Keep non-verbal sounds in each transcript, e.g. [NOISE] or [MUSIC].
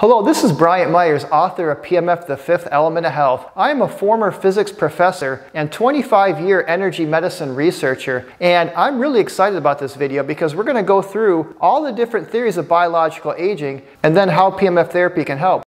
Hello, this is Bryant Meyers, author of PEMF The Fifth Element of Health. I am a former physics professor and 25 year energy medicine researcher, and I'm really excited about this video because we're going to go through all the different theories of biological aging and then how PEMF therapy can help.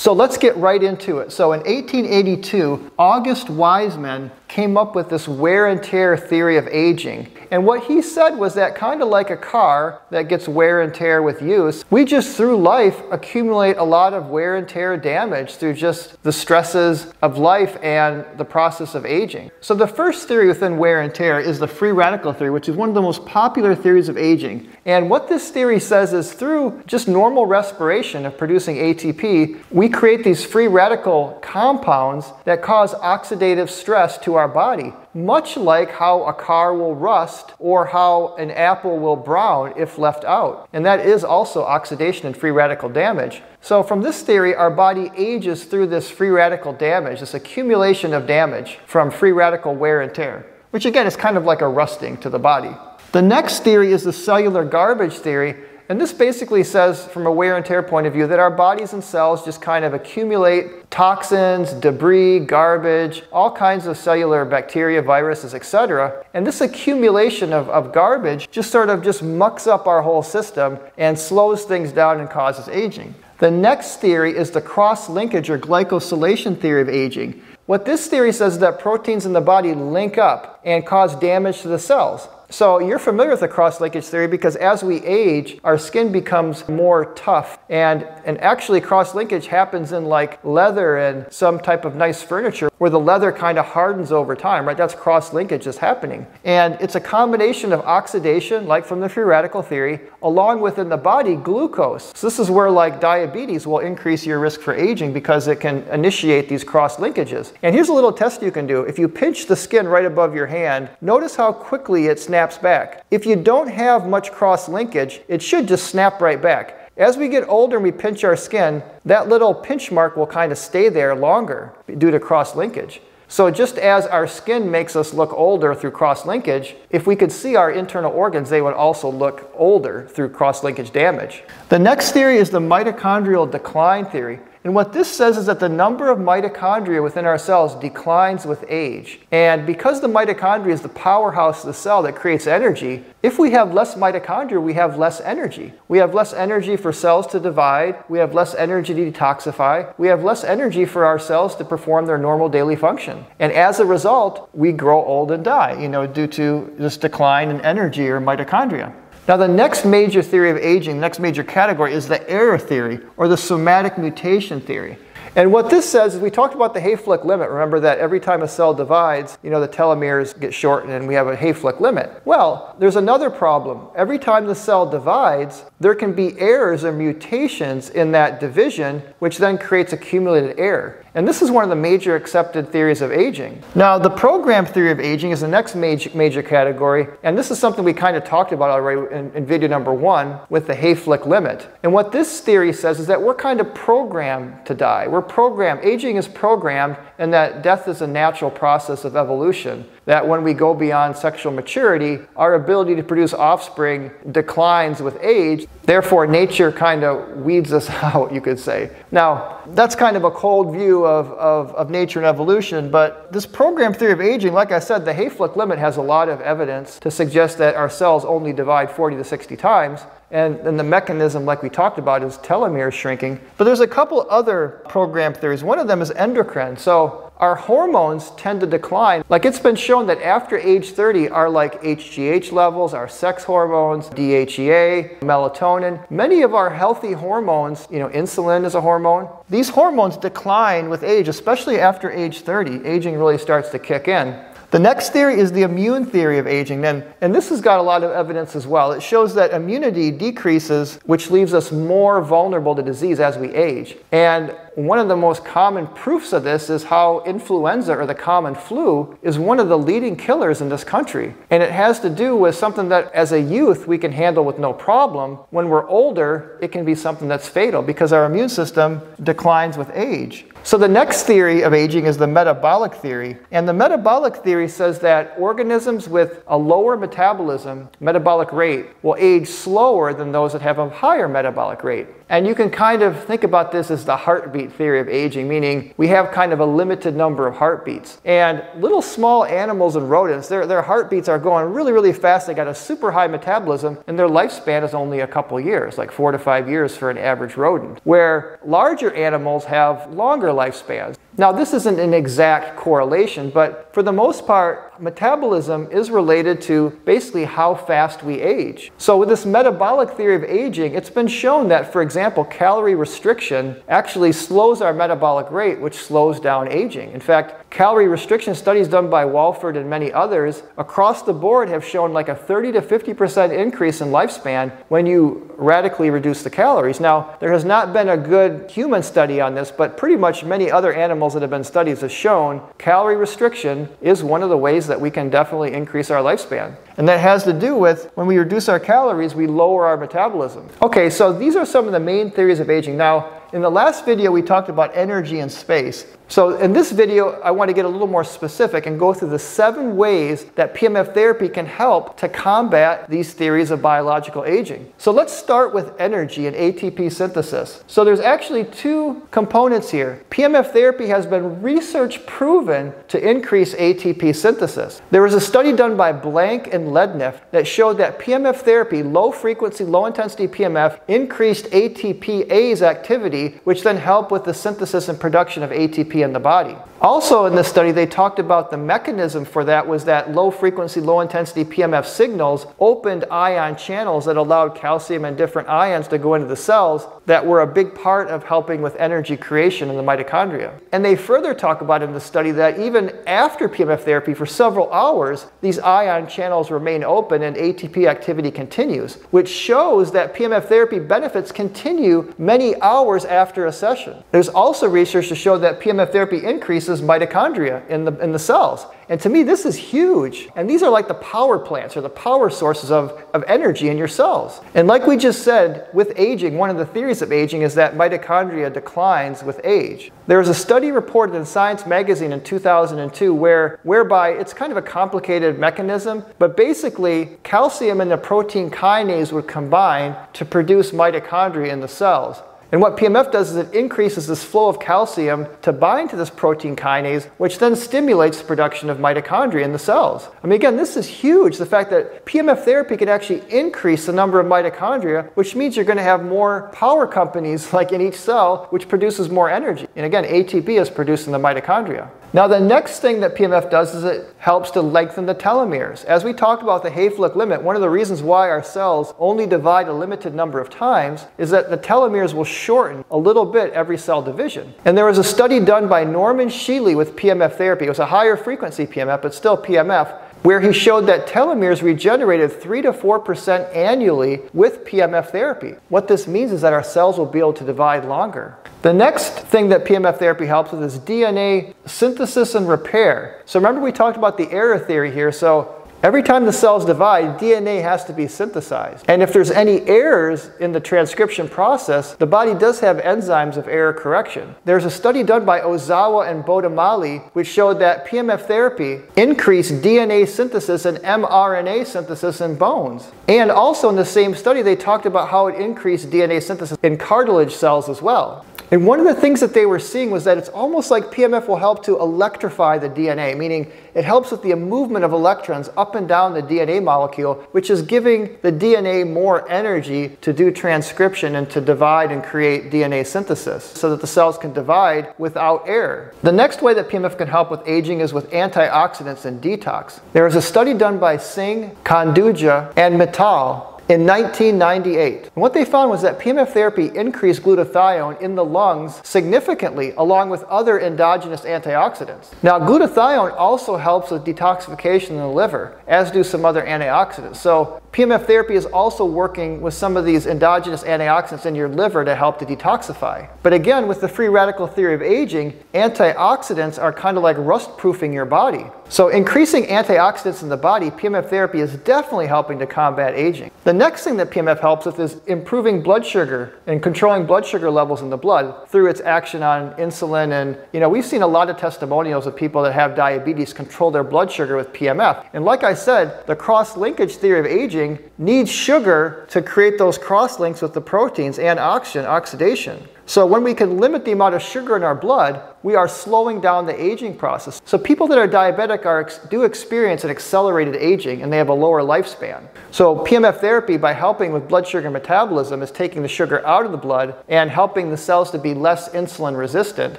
So let's get right into it. So in 1882, August Weismann came up with this wear and tear theory of aging. And what he said was that kind of like a car that gets wear and tear with use, we just through life accumulate a lot of wear and tear damage through just the stresses of life and the process of aging. So the first theory within wear and tear is the free radical theory, which is one of the most popular theories of aging. And what this theory says is through just normal respiration of producing ATP, we create these free radical compounds that cause oxidative stress to our body, much like how a car will rust or how an apple will brown if left out. And that is also oxidation and free radical damage. So, from this theory, our body ages through this free radical damage, this accumulation of damage from free radical wear and tear, which again is kind of like a rusting to the body. The next theory is the cellular garbage theory, and this basically says, from a wear and tear point of view, that our bodies and cells just kind of accumulate toxins, debris, garbage, all kinds of cellular bacteria, viruses, etc. And this accumulation of, of garbage just sort of just mucks up our whole system and slows things down and causes aging. The next theory is the cross-linkage or glycosylation theory of aging. What this theory says is that proteins in the body link up and cause damage to the cells. So you're familiar with the cross-linkage theory because as we age, our skin becomes more tough. And, and actually cross-linkage happens in like leather and some type of nice furniture where the leather kind of hardens over time, right? That's cross-linkage is happening. And it's a combination of oxidation, like from the free radical theory, along with in the body glucose. So this is where like diabetes will increase your risk for aging because it can initiate these cross-linkages. And here's a little test you can do. If you pinch the skin right above your hand, notice how quickly it snaps snaps back. If you don't have much cross linkage, it should just snap right back. As we get older and we pinch our skin, that little pinch mark will kind of stay there longer due to cross linkage. So just as our skin makes us look older through cross linkage, if we could see our internal organs, they would also look older through cross linkage damage. The next theory is the mitochondrial decline theory. And what this says is that the number of mitochondria within our cells declines with age. And because the mitochondria is the powerhouse of the cell that creates energy, if we have less mitochondria, we have less energy. We have less energy for cells to divide, we have less energy to detoxify, we have less energy for our cells to perform their normal daily function. And as a result, we grow old and die, you know, due to this decline in energy or mitochondria. Now, the next major theory of aging, the next major category, is the error theory or the somatic mutation theory. And what this says is we talked about the Hayflick limit. Remember that every time a cell divides, you know, the telomeres get shortened and we have a Hayflick limit. Well, there's another problem. Every time the cell divides, there can be errors or mutations in that division, which then creates accumulated error. And this is one of the major accepted theories of aging. Now, the program theory of aging is the next major, major category, and this is something we kind of talked about already in, in video number one with the Hayflick limit. And what this theory says is that we're kind of programmed to die. We're programmed, aging is programmed, and that death is a natural process of evolution. That when we go beyond sexual maturity, our ability to produce offspring declines with age. Therefore, nature kind of weeds us [LAUGHS] out, you could say. Now, that's kind of a cold view of, of, of nature and evolution, but this program theory of aging, like I said, the Hayflick limit has a lot of evidence to suggest that our cells only divide 40 to 60 times. And then the mechanism, like we talked about, is telomere shrinking. But there's a couple other program theories. One of them is endocrine. So our hormones tend to decline. Like it's been shown that after age 30, our like HGH levels, our sex hormones, DHEA, melatonin, many of our healthy hormones, you know, insulin is a hormone. These hormones decline with age, especially after age 30. Aging really starts to kick in. The next theory is the immune theory of aging, and, and this has got a lot of evidence as well. It shows that immunity decreases, which leaves us more vulnerable to disease as we age. And one of the most common proofs of this is how influenza or the common flu is one of the leading killers in this country. And it has to do with something that as a youth we can handle with no problem. When we're older, it can be something that's fatal because our immune system declines with age. So the next theory of aging is the metabolic theory. And the metabolic theory says that organisms with a lower metabolism, metabolic rate, will age slower than those that have a higher metabolic rate. And you can kind of think about this as the heartbeat theory of aging, meaning we have kind of a limited number of heartbeats. And little small animals and rodents, their, their heartbeats are going really, really fast. They got a super high metabolism, and their lifespan is only a couple years, like four to five years for an average rodent. Where larger animals have longer lifespans. Now, this isn't an exact correlation, but for the most part, metabolism is related to basically how fast we age. So, with this metabolic theory of aging, it's been shown that, for example, calorie restriction actually slows our metabolic rate, which slows down aging. In fact, calorie restriction studies done by Walford and many others across the board have shown like a 30 to 50% increase in lifespan when you radically reduce the calories. Now, there has not been a good human study on this, but pretty much many other animals that have been studied have shown calorie restriction is one of the ways that we can definitely increase our lifespan. And that has to do with when we reduce our calories, we lower our metabolism. Okay, so these are some of the main theories of aging. Now, in the last video, we talked about energy and space. So in this video, I want to get a little more specific and go through the seven ways that PEMF therapy can help to combat these theories of biological aging. So let's start with energy and ATP synthesis. So there's actually two components here. PEMF therapy has been research proven to increase ATP synthesis. There was a study done by Blank and Ledneff that showed that PEMF therapy, low frequency, low intensity PEMF, increased ATPase activity, which then helped with the synthesis and production of ATP in the body. Also in this study, they talked about the mechanism for that was that low frequency, low intensity PEMF signals opened ion channels that allowed calcium and different ions to go into the cells that were a big part of helping with energy creation in the mitochondria. And they further talk about in the study that even after PEMF therapy for several hours, these ion channels remain open and ATP activity continues, which shows that PEMF therapy benefits continue many hours after a session. There's also research to show that PEMF therapy increases mitochondria in the, in the cells. And to me, this is huge. And these are like the power plants or the power sources of, of energy in your cells. And like we just said, with aging, one of the theories of aging is that mitochondria declines with age. There was a study reported in Science magazine in 2002 where, whereby it's kind of a complicated mechanism, but basically calcium and the protein kinase would combine to produce mitochondria in the cells. And what PEMF does is it increases this flow of calcium to bind to this protein kinase, which then stimulates the production of mitochondria in the cells. I mean, again, this is huge. The fact that PEMF therapy can actually increase the number of mitochondria, which means you're going to have more power companies [LAUGHS] like in each cell, which produces more energy. And again, ATP is produced in the mitochondria. Now, the next thing that PEMF does is it helps to lengthen the telomeres. As we talked about the Hayflick limit, one of the reasons why our cells only divide a limited number of times is that the telomeres will shorten a little bit every cell division. And there was a study done by Norman Shealy with PEMF therapy. It was a higher frequency PEMF, but still PEMF, where he showed that telomeres regenerated 3 to 4% annually with PEMF therapy. What this means is that our cells will be able to divide longer. The next thing that PEMF therapy helps with is DNA synthesis and repair. So remember we talked about the error theory here. So Every time the cells divide, DNA has to be synthesized. And if there's any errors in the transcription process, the body does have enzymes of error correction. There's a study done by Ozawa and Bodamali which showed that PEMF therapy increased DNA synthesis and mRNA synthesis in bones. And also in the same study, they talked about how it increased DNA synthesis in cartilage cells as well. And one of the things that they were seeing was that it's almost like PEMF will help to electrify the DNA, meaning it helps with the movement of electrons up and down the DNA molecule, which is giving the DNA more energy to do transcription and to divide and create DNA synthesis so that the cells can divide without error. The next way that PEMF can help with aging is with antioxidants and detox. There was a study done by Singh, Kanduja, and Mittal in 1998. And what they found was that PEMF therapy increased glutathione in the lungs significantly along with other endogenous antioxidants. Now glutathione also helps with detoxification in the liver, as do some other antioxidants. So PEMF therapy is also working with some of these endogenous antioxidants in your liver to help to detoxify. But again, with the free radical theory of aging, antioxidants are kind of like rust proofing your body. So increasing antioxidants in the body, PEMF therapy is definitely helping to combat aging. The next thing that PEMF helps with is improving blood sugar and controlling blood sugar levels in the blood through its action on insulin. And, you know, we've seen a lot of testimonials of people that have diabetes control their blood sugar with PEMF. And like I said, the cross-linkage theory of aging needs sugar to create those cross-links with the proteins and oxygen, oxidation. So when we can limit the amount of sugar in our blood, we are slowing down the aging process. So people that are diabetic are, do experience an accelerated aging and they have a lower lifespan. So PEMF therapy, by helping with blood sugar metabolism, is taking the sugar out of the blood and helping the cells to be less insulin resistant.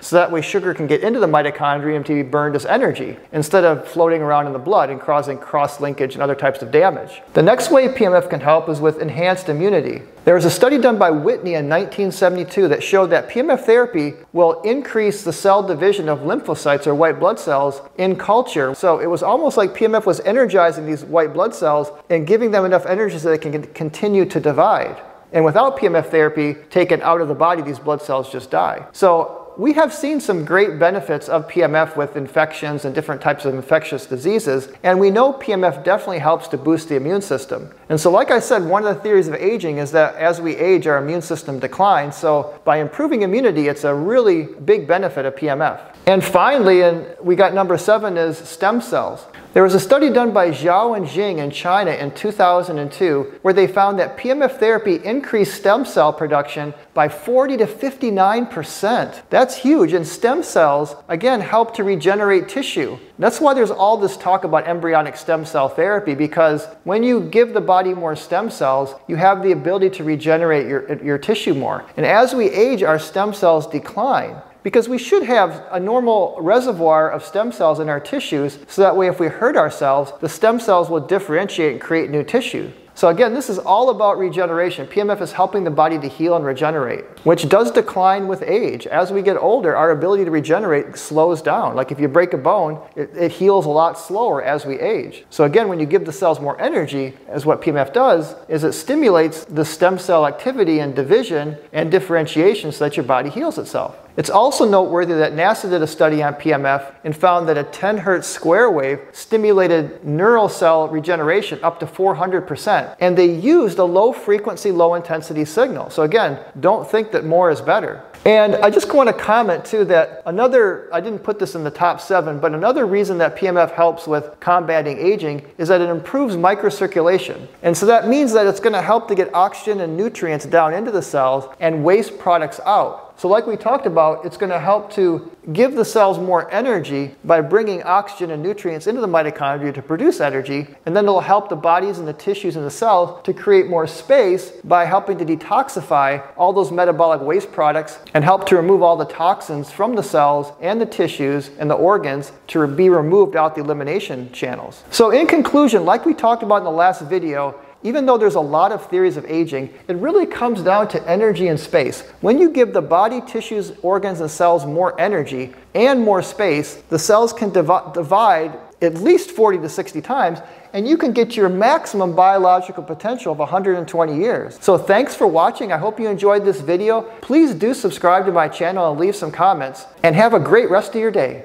So that way sugar can get into the mitochondrium to be burned as energy instead of floating around in the blood and causing cross-linkage and other types of damage. The next way PEMF can help is with enhanced immunity. There was a study done by Whitney in 1972 that showed that PEMF therapy will increase the cell division of lymphocytes or white blood cells in culture. So it was almost like PEMF was energizing these white blood cells and giving them enough energy so they can continue to divide. And without PEMF therapy taken out of the body, these blood cells just die. So we have seen some great benefits of PEMF with infections and different types of infectious diseases, and we know PEMF definitely helps to boost the immune system. And so, like I said, one of the theories of aging is that as we age, our immune system declines. So, by improving immunity, it's a really big benefit of PEMF. And finally, and we got number seven is stem cells. There was a study done by Zhao and Jing in China in 2002 where they found that PEMF therapy increased stem cell production by 40 to 59%. That's huge. And stem cells, again, help to regenerate tissue. That's why there's all this talk about embryonic stem cell therapy because when you give the body more stem cells, you have the ability to regenerate your, your tissue more. And as we age, our stem cells decline because we should have a normal reservoir of stem cells in our tissues so that way if we hurt ourselves, the stem cells will differentiate and create new tissue. So again, this is all about regeneration. PEMF is helping the body to heal and regenerate, which does decline with age. As we get older, our ability to regenerate slows down. Like if you break a bone, it, it heals a lot slower as we age. So again, when you give the cells more energy, as what PEMF does, is it stimulates the stem cell activity and division and differentiation so that your body heals itself. It's also noteworthy that NASA did a study on PEMF and found that a 10 hertz square wave stimulated neural cell regeneration up to 400%. And they used a low frequency, low intensity signal. So again, don't think that more is better. And I just want to comment too that another, I didn't put this in the top seven, but another reason that PEMF helps with combating aging is that it improves microcirculation. And so that means that it's going to help to get oxygen and nutrients down into the cells and waste products out. So like we talked about, it's going to help to give the cells more energy by bringing oxygen and nutrients into the mitochondria to produce energy, and then it'll help the bodies and the tissues in the cells to create more space by helping to detoxify all those metabolic waste products and help to remove all the toxins from the cells and the tissues and the organs to be removed out the elimination channels. So in conclusion, like we talked about in the last video, even though there's a lot of theories of aging, it really comes down to energy and space. When you give the body, tissues, organs, and cells more energy and more space, the cells can div divide at least 40 to 60 times, and you can get your maximum biological potential of 120 years. So thanks for watching. I hope you enjoyed this video. Please do subscribe to my channel and leave some comments, and have a great rest of your day.